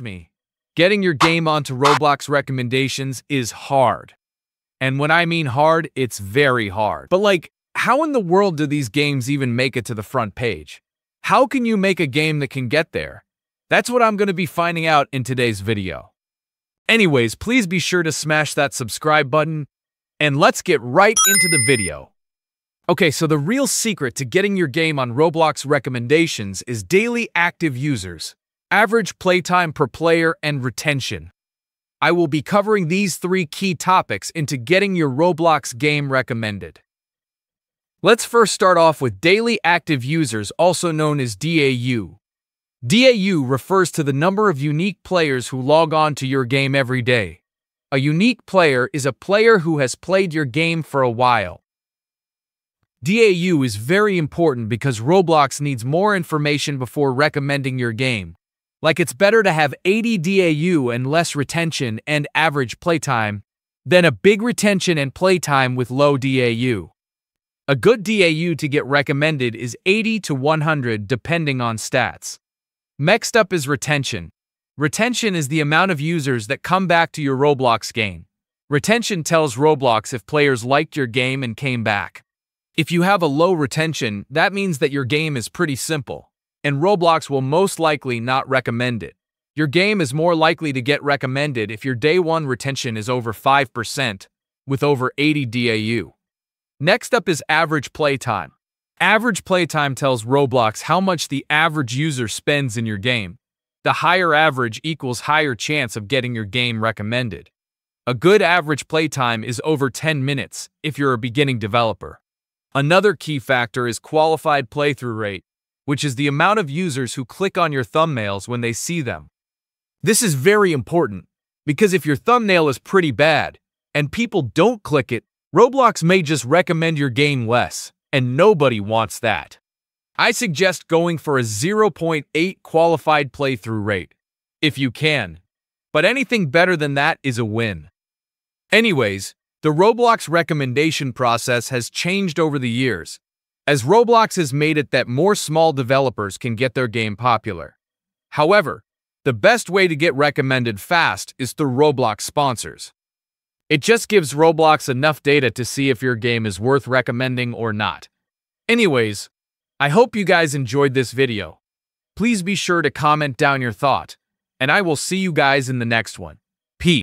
Me, getting your game onto Roblox recommendations is hard. And when I mean hard, it's very hard. But like, how in the world do these games even make it to the front page? How can you make a game that can get there? That's what I'm going to be finding out in today's video. Anyways, please be sure to smash that subscribe button, and let's get right into the video. Okay, so the real secret to getting your game on Roblox recommendations is daily active users, average playtime per player, and retention. I will be covering these three key topics into getting your Roblox game recommended. Let's first start off with daily active users, also known as DAU. DAU refers to the number of unique players who log on to your game every day. A unique player is a player who has played your game for a while. DAU is very important because Roblox needs more information before recommending your game. Like it's better to have 80 DAU and less retention and average playtime than a big retention and playtime with low DAU. A good DAU to get recommended is 80 to 100 depending on stats. Next up is retention. Retention is the amount of users that come back to your Roblox game. Retention tells Roblox if players liked your game and came back. If you have a low retention, that means that your game is pretty simple, and Roblox will most likely not recommend it. Your game is more likely to get recommended if your day 1 retention is over 5%, with over 80 DAU. Next up is average playtime. Average playtime tells Roblox how much the average user spends in your game. The higher average equals higher chance of getting your game recommended. A good average playtime is over 10 minutes if you're a beginning developer. Another key factor is qualified playthrough rate, which is the amount of users who click on your thumbnails when they see them. This is very important, because if your thumbnail is pretty bad, and people don't click it, Roblox may just recommend your game less, and nobody wants that. I suggest going for a 0.8 qualified playthrough rate, if you can, but anything better than that is a win. Anyways, the Roblox recommendation process has changed over the years, as Roblox has made it that more small developers can get their game popular. However, the best way to get recommended fast is through Roblox sponsors. It just gives Roblox enough data to see if your game is worth recommending or not. Anyways, I hope you guys enjoyed this video. Please be sure to comment down your thought, and I will see you guys in the next one. Peace.